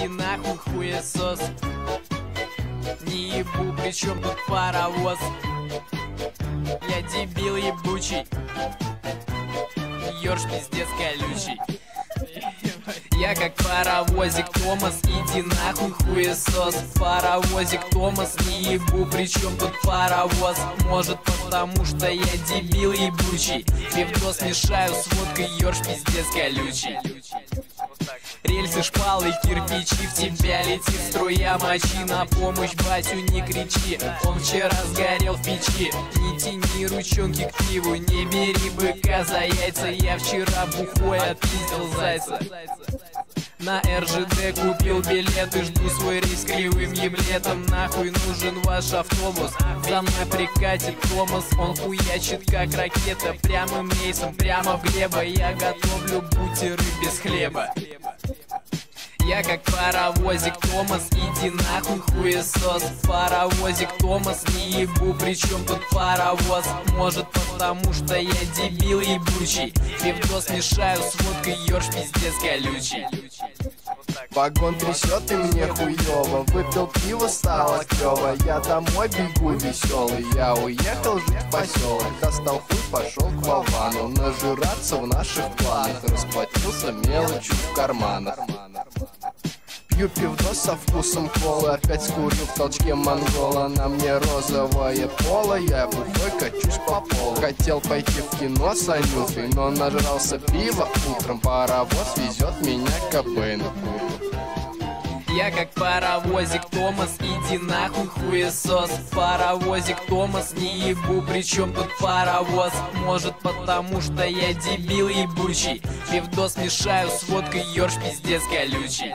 иди нахуй, хуесос. Не ебу, при чем тут паровоз. Я дебил ебучий. Ёрш пиздец колючий. Я как паровозик Томас, иди нахуй хуесос. Паровозик Томас, не ебу, причем тут паровоз. Может потому что я дебил ебучий. Пивдос мешаю с водкой, ёрш пиздец колючий Рельсы, шпалы, кирпичи В тебя летит струя мочи. На помощь батю не кричи Он вчера сгорел в печи. Не тяни ручонки к пиву Не бери быка за яйца. Я вчера бухой отпиздил зайца. На РЖД купил билеты, жду свой рейс кривым еблетом. Нахуй нужен ваш автобус, за мной прикатит Томас Он хуячит как ракета, прямым рейсом, прямо в Глеба Я готовлю бутеры без хлеба я как паровозик Томас, иди нахуй хуесос. Паровозик Томас, не ебу, причем тут паровоз? Может потому что я дебил ебучий Пивдос мешаю с водкой, ёрш пиздец колючий. Вагон трясет и мне хуёво. Выпил пиво, стало клёво. Я домой бегу веселый Я уехал жить в поселок Достал хуй, пошел к Вовану Нажираться в наших планах. Расплатился мелочью в карманах Пью пивно со вкусом колы. Опять скурил в толчке монгола На мне розовое поло. Я бухой качусь по полу. Хотел пойти в кино с Анютой Но нажрался пива утром. Паровоз везет меня к Кобейну я как паровозик Томас, иди нахуй хуесос. Паровозик Томас, не ебу, причем тут паровоз? Может потому что я дебил ебучий Пивдос мешаю с водкой, ёрш пиздец колючий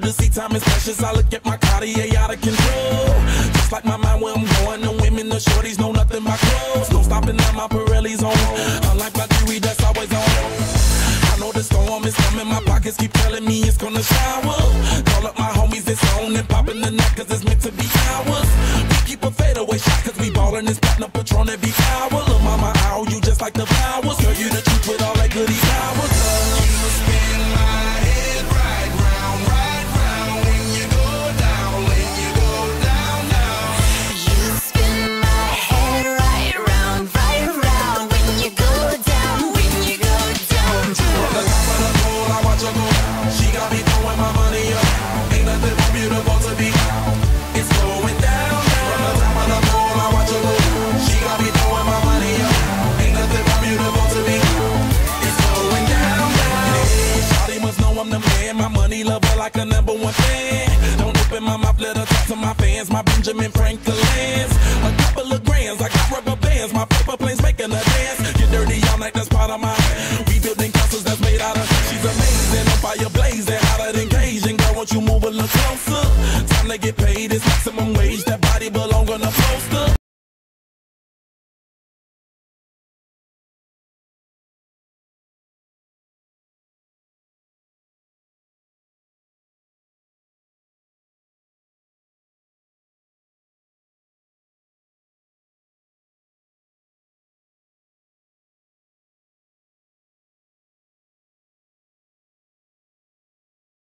To see, time is precious. I look at my Cartier out of control. Just like my mind where I'm going, the women, the shorties know nothing but clothes. No stopping at my Pirelli's on. Unlike my jewelry, that's always on. I know the storm is coming, my pockets keep telling me it's gonna shower. Call up my homies, it's on and popping the neck, cause it's meant to be ours. We keep a fadeaway shot, cause we ballin' this platinum patron every hour. Look, mama, I owe you just like the flowers. Girl, you the truth with all that goody powers. man, my money lover like a number one fan. Don't open my mouth, let her talk to my fans, my Benjamin Franklin's. A couple of grands, I got rubber bands, my paper planes making a dance. Get dirty all like that's part of my. We building castles that's made out of. She's amazing, a fire blazing.